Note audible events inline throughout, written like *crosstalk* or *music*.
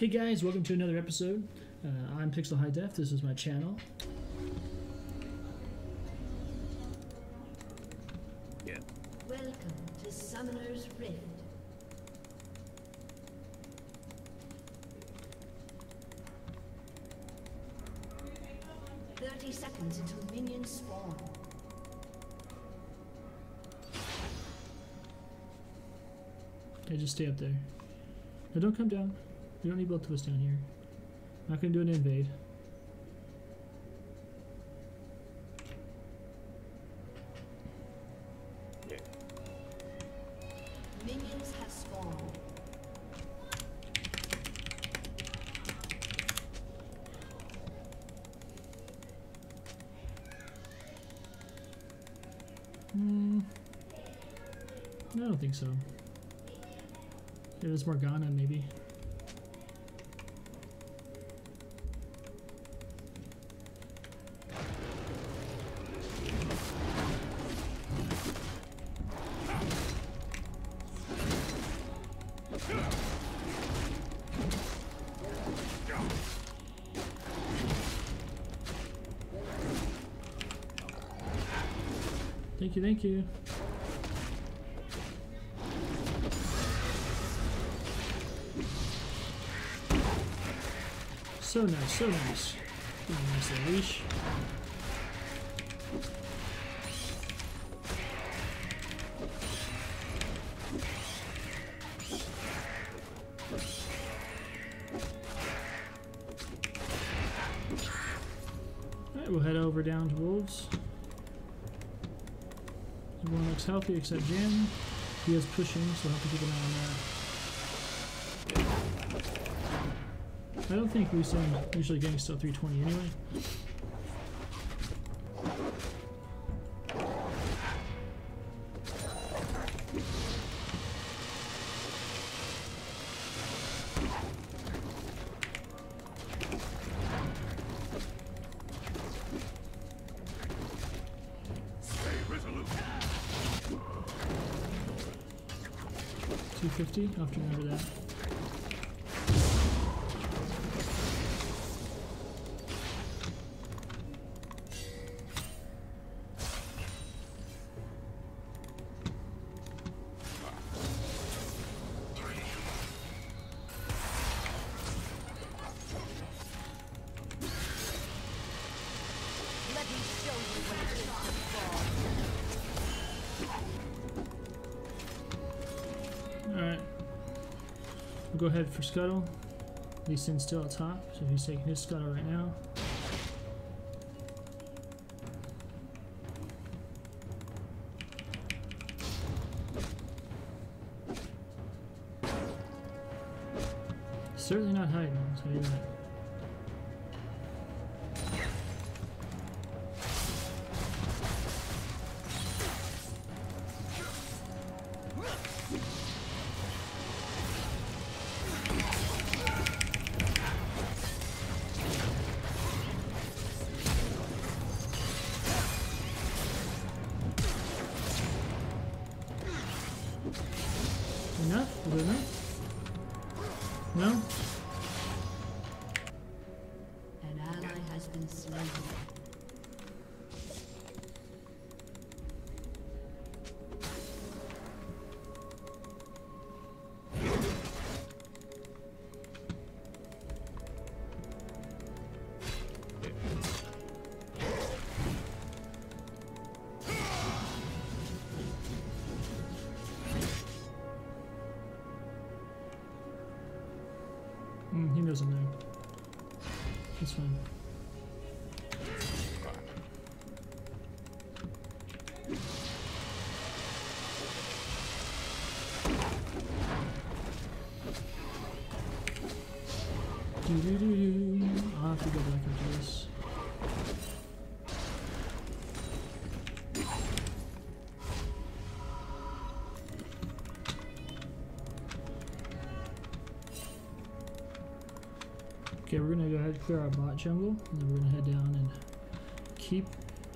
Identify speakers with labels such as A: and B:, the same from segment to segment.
A: Hey guys, welcome to another episode. Uh, I'm Pixelhidef. This is my channel.
B: Yeah.
C: Welcome to Summoner's Rift. Thirty seconds until minions spawn.
A: Okay, just stay up there. No, don't come down. We don't need both of us down here. I'm not gonna do an invade.
B: Yeah.
C: Minions have spawned.
A: Hmm. I don't think so. It was Morgana, maybe. Thank you. So nice, so nice. Nice leash. Alright, we'll head over down to Wolves. Looks healthy except Jan. He is pushing, so I'll have to keep an eye on that. I don't think send usually getting still 320 anyway. 250, I'll have to remember that. Ahead for Scuttle. Lee Sin's still at top, so he's taking his Scuttle right now. Certainly not hiding, I'll tell you. It's fine. Doo-doo-doo-doo. I'll Okay, we're gonna go ahead and clear our bot jungle, and then we're gonna head down and keep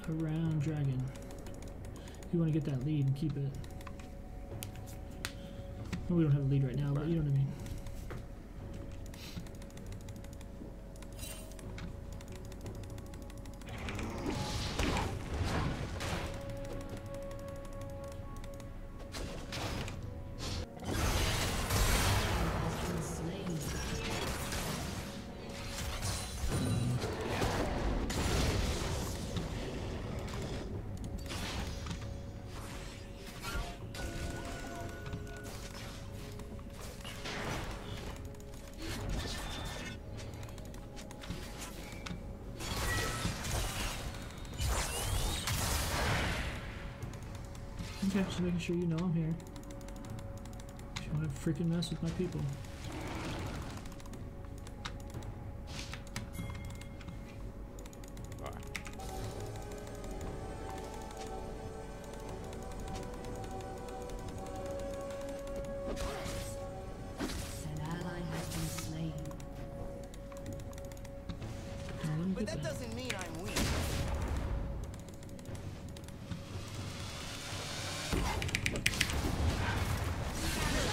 A: around dragon. You want to get that lead and keep it. Well, we don't have a lead right now, but you know what I mean. Okay, just making sure you know I'm here. You want to freaking mess with my people.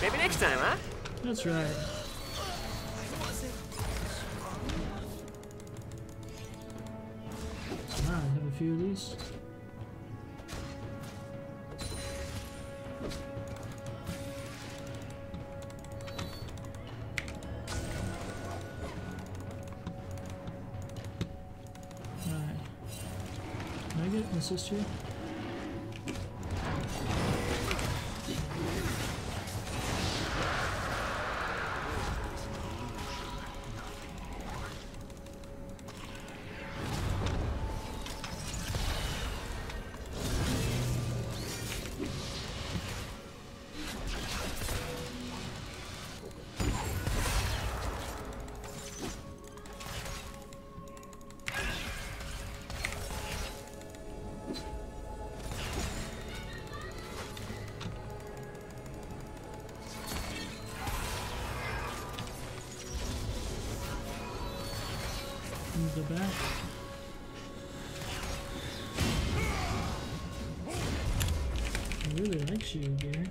D: Maybe next time, huh?
A: That's right.
E: I.
A: Come on, have a few of these. Alright. Can I get an assist here? Likes you, Gary.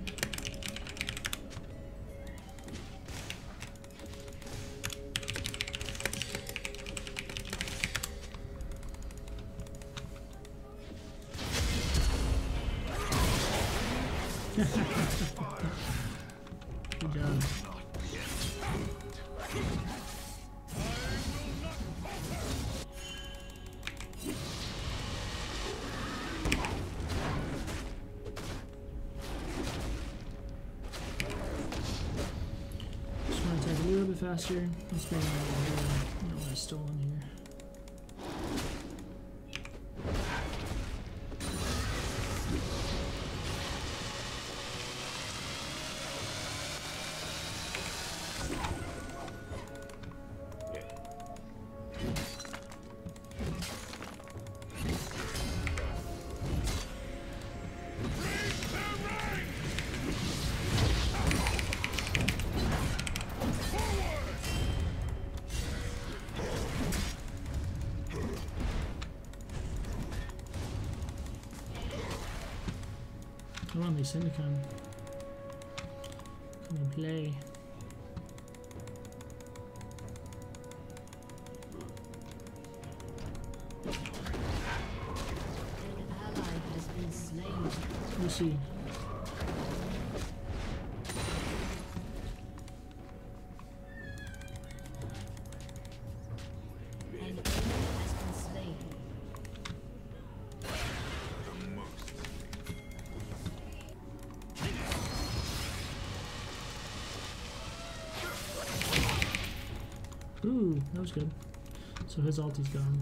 A: *laughs* Good job. Faster. Let's bring it over here. I don't want to stolen here. Come on, Lee Syndicon. Come and play. Ooh, that was good. So his ulti's gone.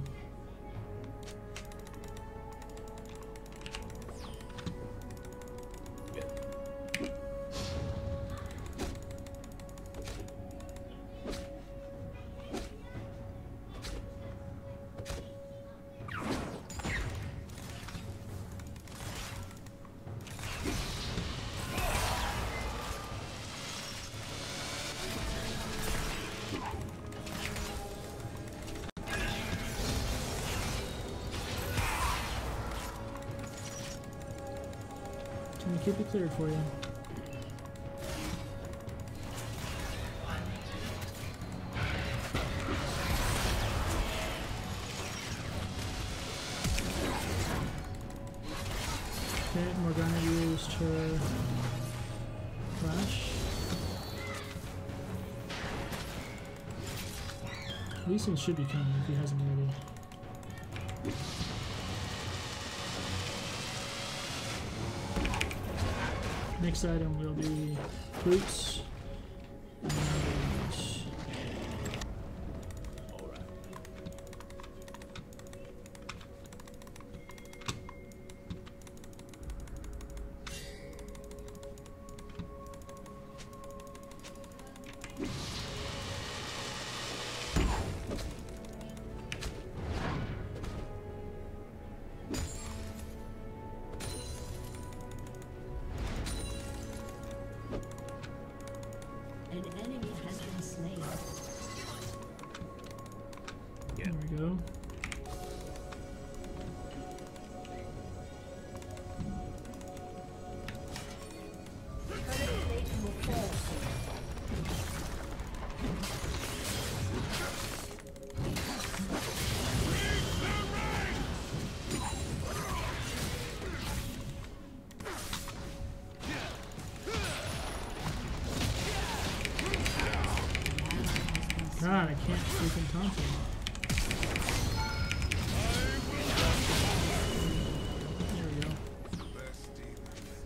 A: Okay, Morgana used her flash. Lee Sin should be coming if he hasn't already. Next item will be boots.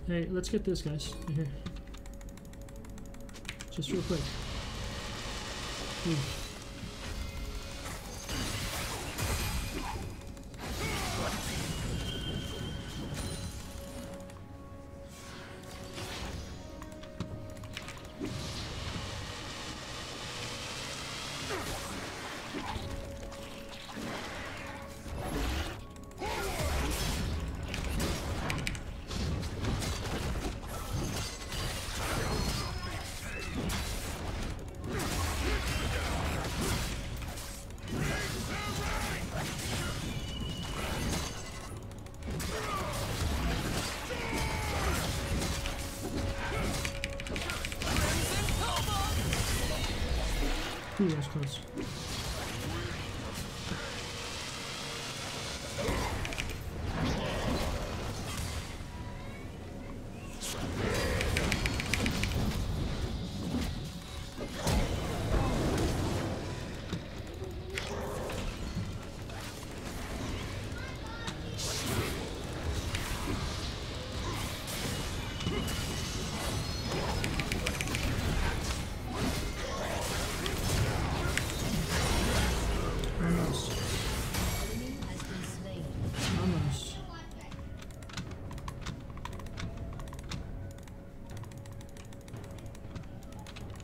A: Hey, let's get this, guys. Here. Just real quick. Ooh, that's close.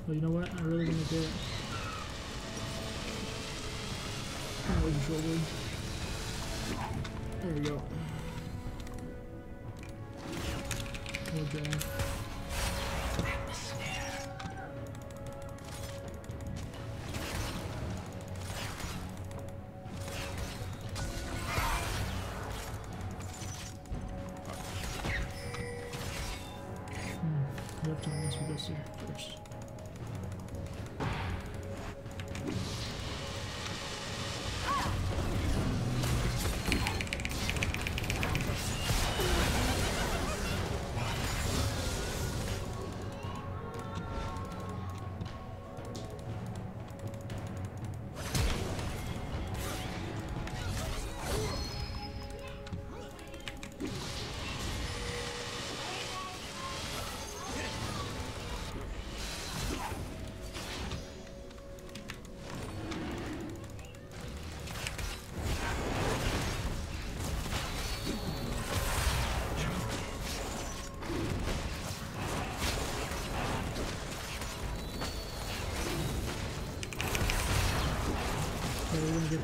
A: You know what? I'm really want to do it. Control There we go. More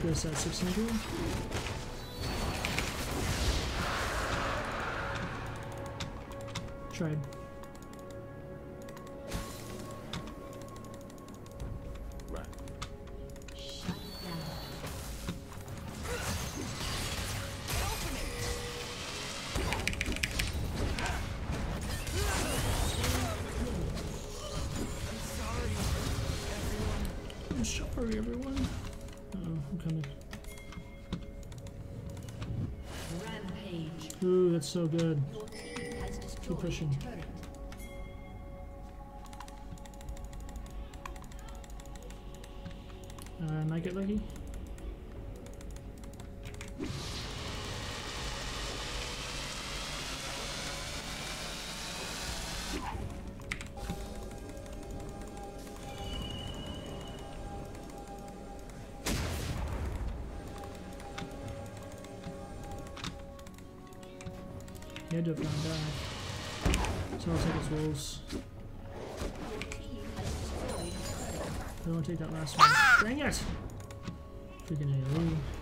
A: we're gonna get this at 600. Tried. So good.
C: Team
A: pushing. He had to have gone back. So I'll take his
C: turret.
A: I want to take that last one. Dang it! Freaking AoE.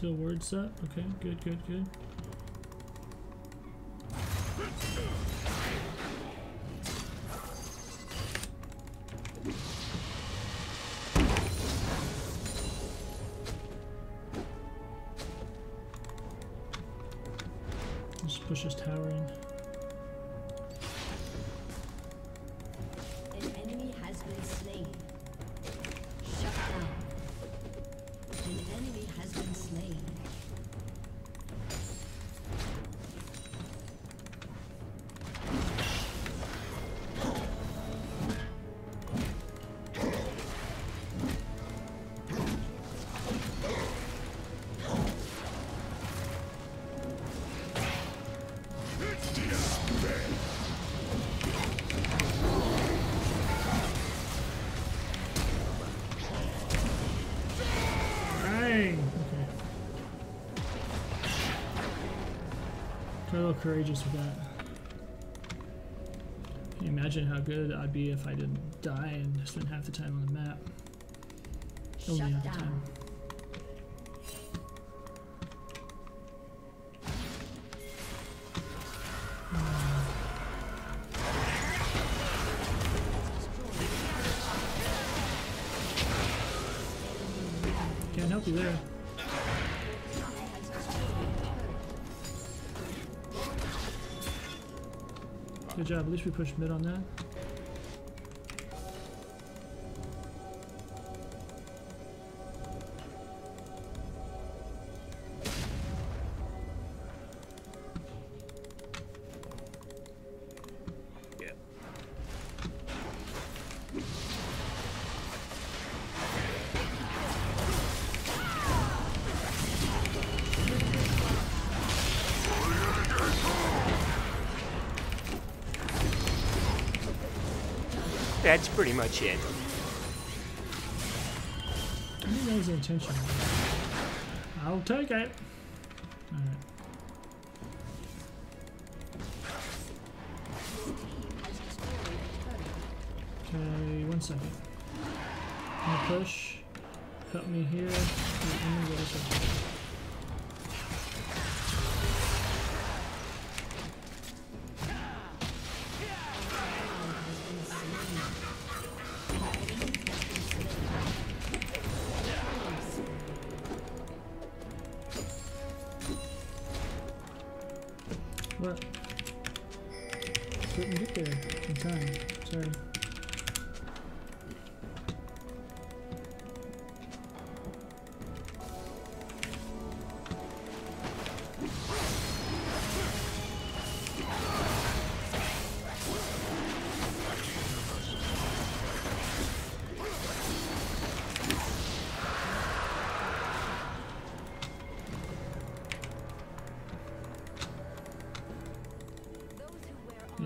A: Still word set? Okay, good, good, good. Let's push this tower in. Got a little courageous with that. Can you imagine how good I'd be if I didn't die and spend half the time on the map? Only
C: Shut
A: half the
C: down.
A: time. Least we pushed mid on that.
D: That's pretty much it.
A: I think that was the intention. I'll take it.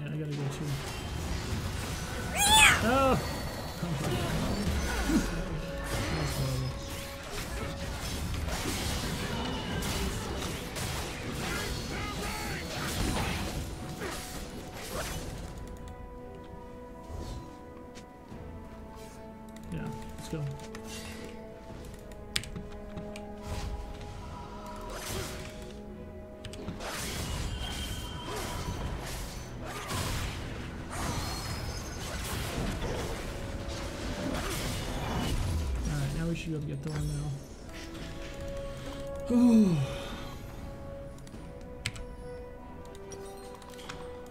A: Yeah, I gotta go too. Oh!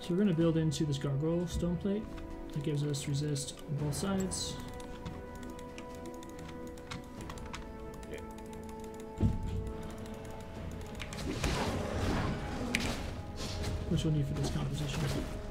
A: So we're gonna build into this Gargoyle Stoneplate. That gives us resist on both sides. Which we'll need for this composition.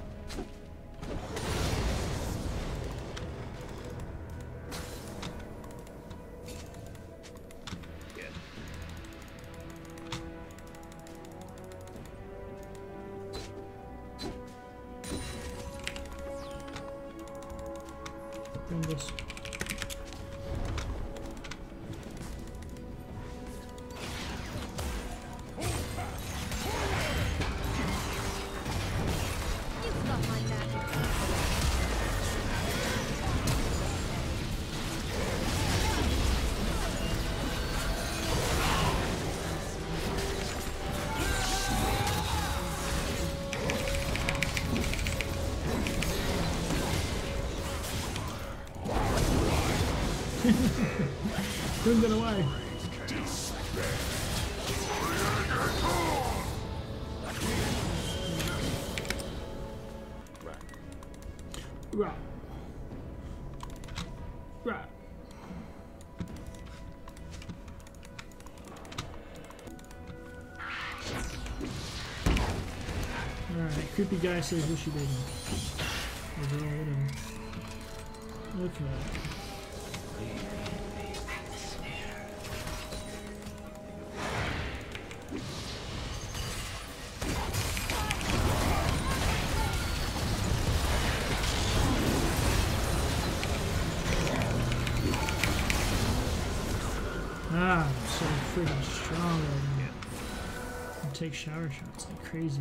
A: Away. Right. Right. Alright, creepy guy says what she did. Or girl, whatever. Okay. Take shower shots like crazy.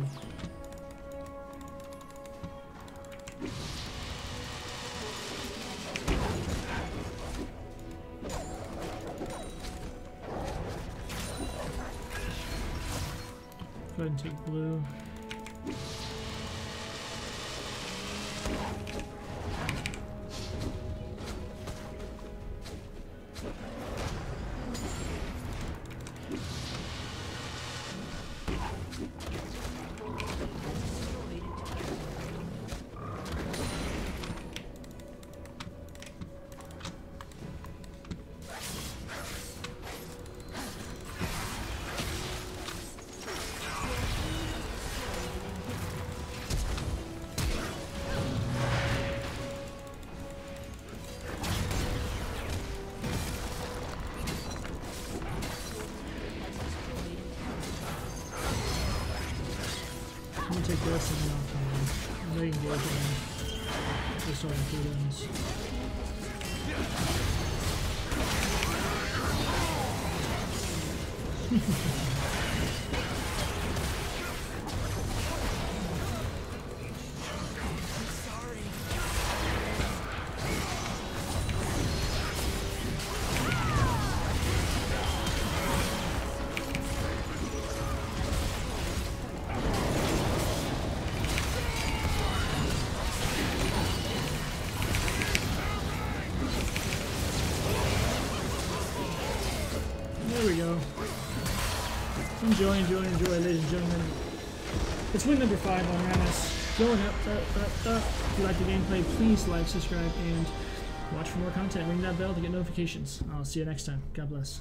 A: Gonna take this and then I'll come in. I'm ready to engage on this on cooldowns. Enjoy, enjoy, enjoy, ladies and gentlemen. It's win number five on Rammus. Going up, up, up, up. If you like the gameplay, please like, subscribe, and watch for more content. Ring that bell to get notifications. I'll see you next time. God bless.